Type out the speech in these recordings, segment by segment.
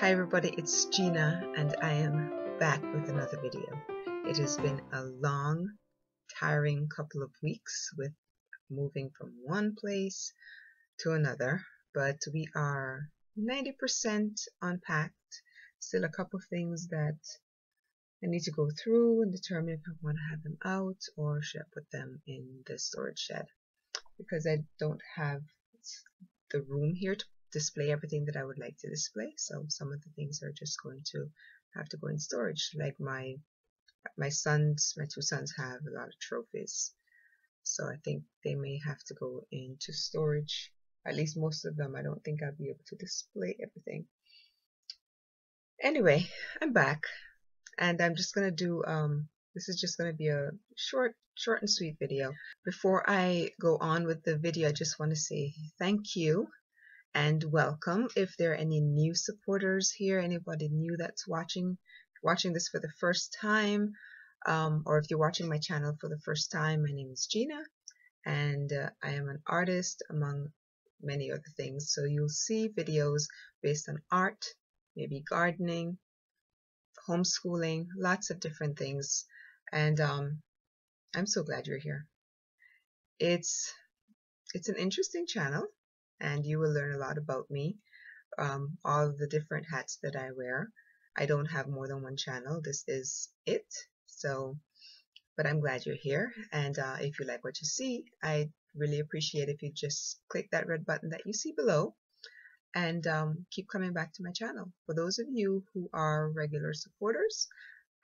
Hi everybody, it's Gina and I am back with another video. It has been a long, tiring couple of weeks with moving from one place to another, but we are 90% unpacked. Still a couple of things that I need to go through and determine if I want to have them out or should I put them in the storage shed because I don't have the room here to display everything that I would like to display. So some of the things are just going to have to go in storage. Like my my sons, my two sons have a lot of trophies. So I think they may have to go into storage. At least most of them. I don't think I'll be able to display everything. Anyway, I'm back. And I'm just going to do, um, this is just going to be a short, short and sweet video. Before I go on with the video, I just want to say thank you and welcome. If there are any new supporters here, anybody new that's watching watching this for the first time, um, or if you're watching my channel for the first time, my name is Gina, and uh, I am an artist among many other things. So you'll see videos based on art, maybe gardening, homeschooling, lots of different things, and um, I'm so glad you're here. It's it's an interesting channel and you will learn a lot about me, um, all the different hats that I wear. I don't have more than one channel. This is it. So, but I'm glad you're here. And uh, if you like what you see, I really appreciate if you just click that red button that you see below and um, keep coming back to my channel. For those of you who are regular supporters,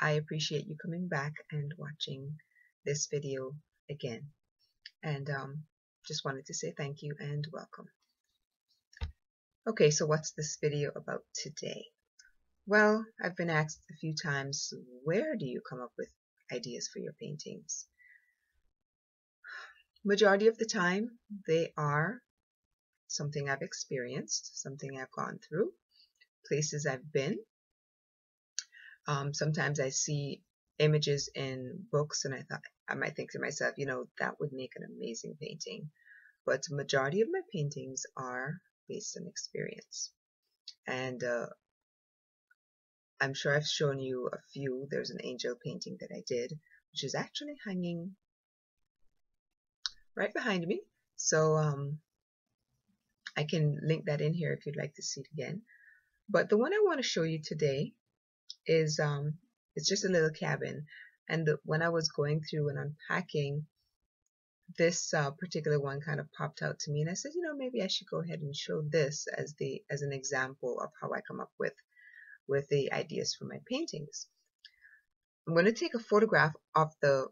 I appreciate you coming back and watching this video again. And um, just wanted to say thank you and welcome. Okay, so what's this video about today? Well, I've been asked a few times, where do you come up with ideas for your paintings? Majority of the time, they are something I've experienced, something I've gone through, places I've been. Um, sometimes I see images in books and I thought I might think to myself, you know, that would make an amazing painting. But majority of my paintings are based on experience. And uh, I'm sure I've shown you a few. There's an angel painting that I did, which is actually hanging right behind me. So um, I can link that in here if you'd like to see it again. But the one I want to show you today is um, it's just a little cabin. And the, when I was going through and unpacking this uh, particular one kind of popped out to me and I said, you know, maybe I should go ahead and show this as the as an example of how I come up with with the ideas for my paintings. I'm going to take a photograph of the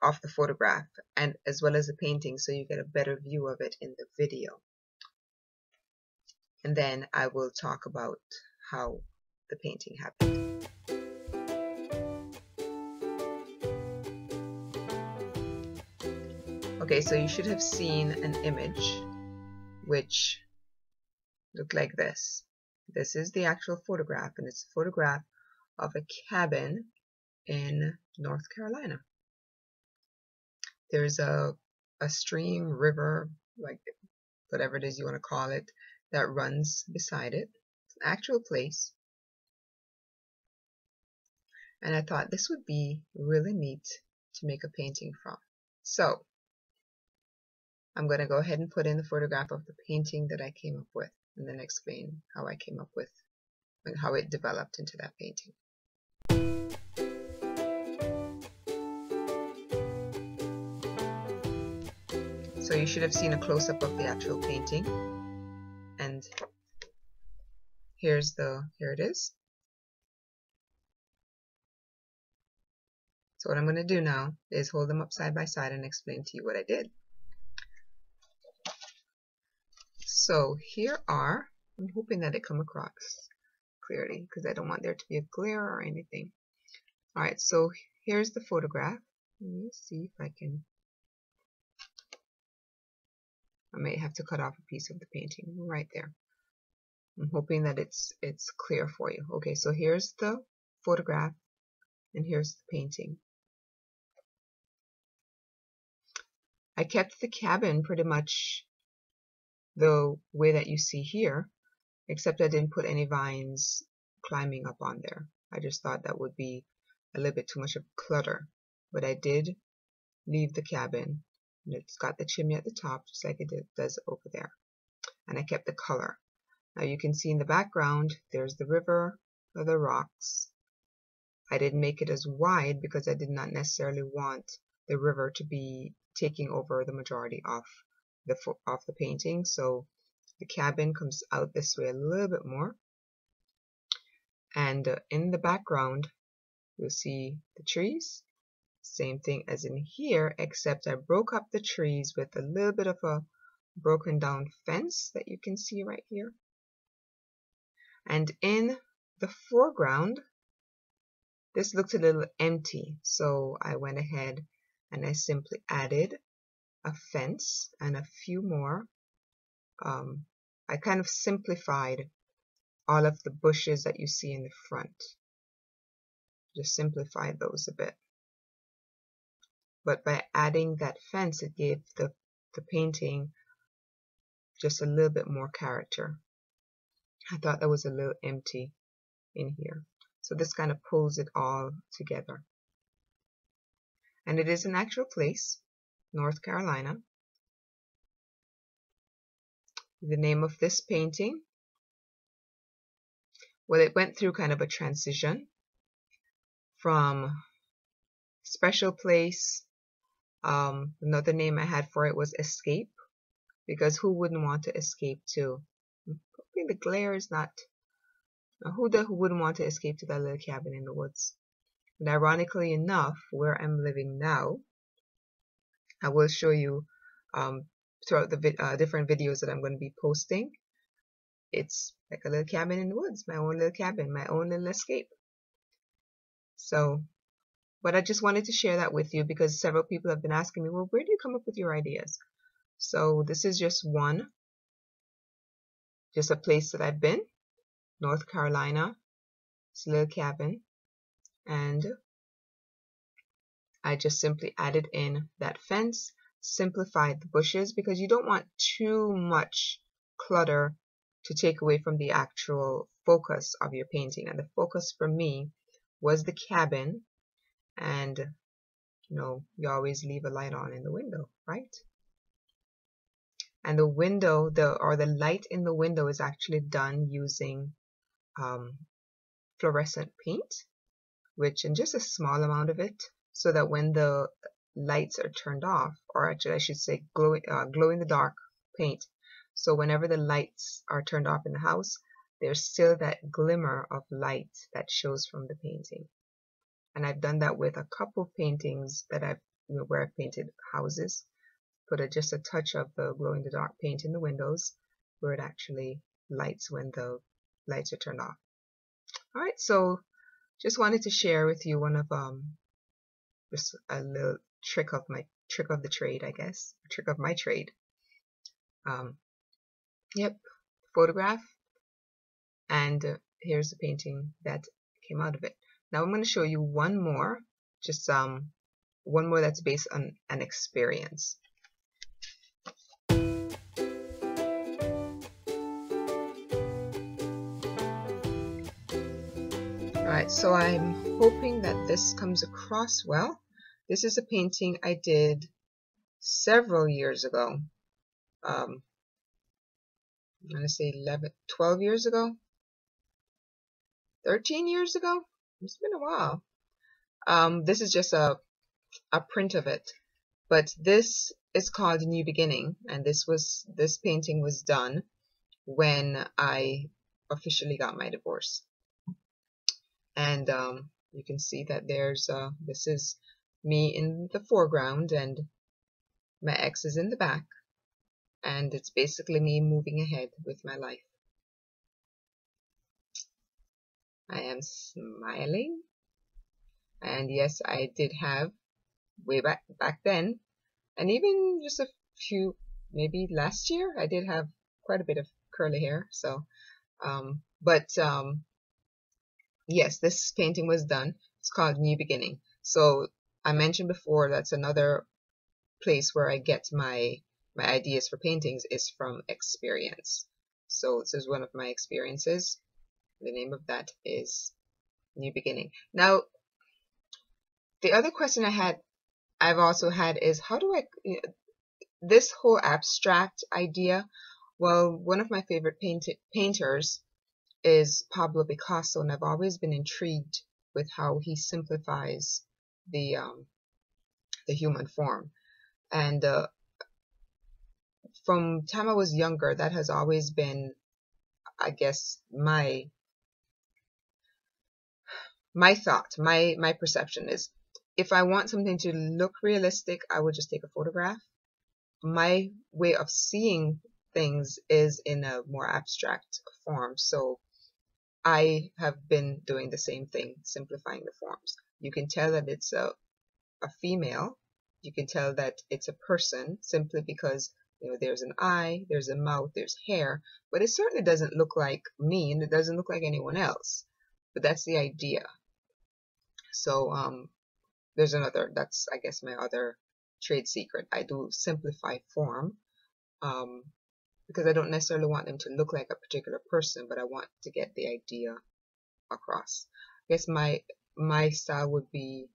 of the photograph and as well as the painting so you get a better view of it in the video. And then I will talk about how the painting happened. Okay, so you should have seen an image which looked like this. This is the actual photograph, and it's a photograph of a cabin in North Carolina. There's a, a stream, river, like whatever it is you want to call it, that runs beside it. It's an actual place. And I thought this would be really neat to make a painting from. So I'm going to go ahead and put in the photograph of the painting that I came up with and then explain how I came up with and how it developed into that painting. So you should have seen a close-up of the actual painting and here's the here it is. So what I'm going to do now is hold them up side by side and explain to you what I did. So here are, I'm hoping that it come across clearly because I don't want there to be a glare or anything. Alright, so here's the photograph. Let me see if I can, I may have to cut off a piece of the painting right there. I'm hoping that it's it's clear for you. Okay, so here's the photograph and here's the painting. I kept the cabin pretty much the way that you see here, except I didn't put any vines climbing up on there. I just thought that would be a little bit too much of clutter. But I did leave the cabin. And it's got the chimney at the top, just like it does over there. And I kept the color. Now you can see in the background, there's the river or the rocks. I didn't make it as wide because I did not necessarily want the river to be taking over the majority of the of the painting. So the cabin comes out this way a little bit more. And uh, in the background, you'll see the trees. Same thing as in here, except I broke up the trees with a little bit of a broken down fence that you can see right here. And in the foreground, this looked a little empty, so I went ahead and I simply added a fence and a few more. Um, I kind of simplified all of the bushes that you see in the front. Just simplified those a bit. But by adding that fence, it gave the, the painting just a little bit more character. I thought that was a little empty in here. So this kind of pulls it all together. And it is an actual place, North Carolina. The name of this painting, well, it went through kind of a transition from special place. Um, another name I had for it was escape, because who wouldn't want to escape to? I the glare is not. Who the who wouldn't want to escape to that little cabin in the woods? And ironically enough, where I'm living now, I will show you um, throughout the vi uh, different videos that I'm going to be posting. It's like a little cabin in the woods, my own little cabin, my own little escape. So, but I just wanted to share that with you because several people have been asking me, well, where do you come up with your ideas? So this is just one, just a place that I've been, North Carolina. It's a little cabin. And I just simply added in that fence, simplified the bushes because you don't want too much clutter to take away from the actual focus of your painting. And the focus for me was the cabin and you know you always leave a light on in the window right and the window the or the light in the window is actually done using um, fluorescent paint which in just a small amount of it so that when the lights are turned off or actually I should say glow, uh, glow in the dark paint so whenever the lights are turned off in the house there's still that glimmer of light that shows from the painting. And I've done that with a couple of paintings that I've you know, where I've painted houses. Put a, just a touch of the glow in the dark paint in the windows where it actually lights when the lights are turned off. Alright, so just wanted to share with you one of um just a little trick of my trick of the trade, I guess. Trick of my trade. Um yep, photograph and uh, here's the painting that came out of it. Now I'm going to show you one more, just um, one more that's based on an experience. So I'm hoping that this comes across well. This is a painting I did several years ago. Um, I'm going to say 11, 12 years ago. 13 years ago. It's been a while. Um, this is just a, a print of it. But this is called New Beginning. And this was, this painting was done when I officially got my divorce. And, um, you can see that there's, uh, this is me in the foreground and my ex is in the back. And it's basically me moving ahead with my life. I am smiling. And yes, I did have way back back then, and even just a few, maybe last year, I did have quite a bit of curly hair. So, um, but um, yes, this painting was done. It's called New Beginning. So I mentioned before that's another place where I get my my ideas for paintings is from experience. So this is one of my experiences the name of that is New Beginning. Now, the other question I had, I've also had is how do I, this whole abstract idea, well, one of my favorite paint, painters is Pablo Picasso, and I've always been intrigued with how he simplifies the um, the human form. And uh, from time I was younger, that has always been, I guess, my my thought, my my perception is, if I want something to look realistic, I would just take a photograph. My way of seeing things is in a more abstract form, so I have been doing the same thing, simplifying the forms. You can tell that it's a, a female. You can tell that it's a person simply because you know there's an eye, there's a mouth, there's hair, but it certainly doesn't look like me and it doesn't look like anyone else. But that's the idea. So um, there's another. That's I guess my other trade secret. I do simplify form. Um, because I don't necessarily want them to look like a particular person, but I want to get the idea across. I guess my my style would be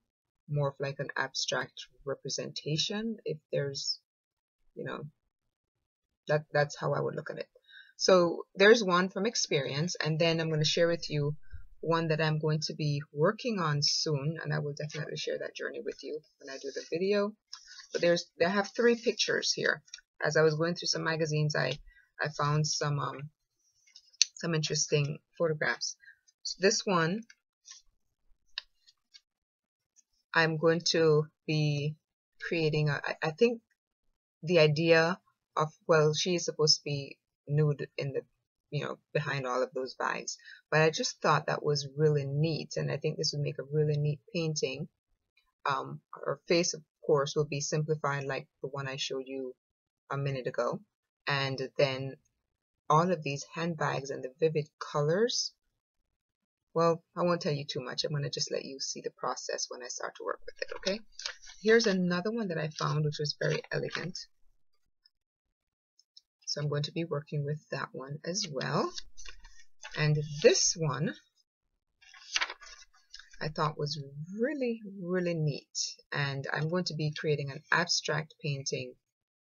more of like an abstract representation if there's you know that that's how I would look at it. So there's one from experience and then I'm going to share with you one that I'm going to be working on soon and I will definitely share that journey with you when I do the video. But there's I have three pictures here as I was going through some magazines, I I found some um, some interesting photographs. So this one, I'm going to be creating. A, I, I think the idea of well, she is supposed to be nude in the you know behind all of those bags, but I just thought that was really neat, and I think this would make a really neat painting. Um, her face, of course, will be simplified like the one I showed you a minute ago. And then all of these handbags and the vivid colors. Well, I won't tell you too much. I'm going to just let you see the process when I start to work with it, okay? Here's another one that I found, which was very elegant. So I'm going to be working with that one as well. And this one I thought was really, really neat. And I'm going to be creating an abstract painting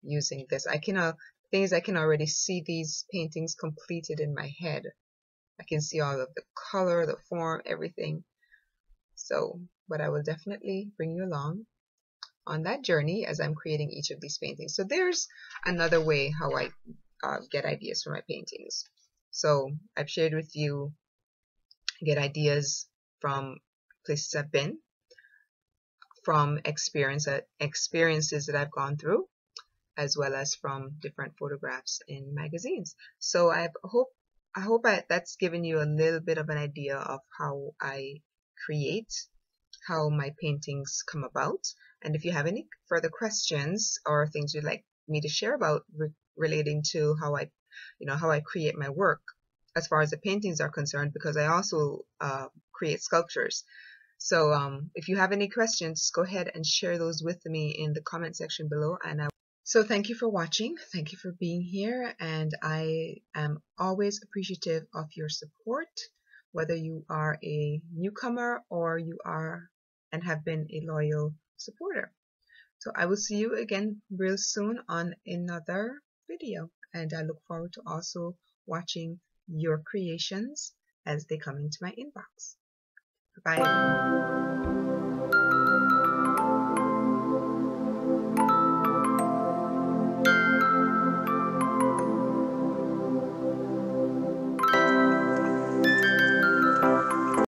using this. I can, uh, things I can already see these paintings completed in my head. I can see all of the color, the form, everything. So, but I will definitely bring you along on that journey as I'm creating each of these paintings. So there's another way how I uh, get ideas for my paintings. So I've shared with you get ideas from places I've been, from experience uh, experiences that I've gone through, as well as from different photographs in magazines. So I hope I hope I, that's given you a little bit of an idea of how I create, how my paintings come about. And if you have any further questions or things you'd like me to share about re relating to how I, you know, how I create my work as far as the paintings are concerned, because I also uh, create sculptures. So um, if you have any questions, go ahead and share those with me in the comment section below, and I so thank you for watching. Thank you for being here. And I am always appreciative of your support, whether you are a newcomer or you are and have been a loyal supporter. So I will see you again real soon on another video. And I look forward to also watching your creations as they come into my inbox. Bye.